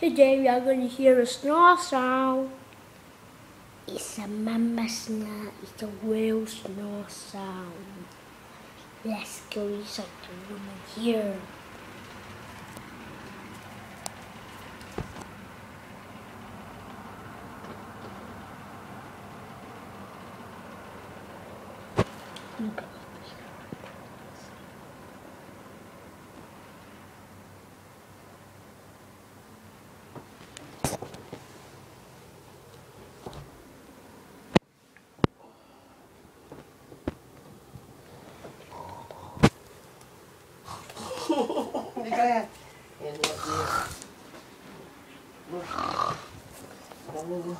Today we are going to hear a snore sound. It's a mama snore, it's a whale snore sound. Let's go inside the room and hear. Obrigado. Vamos.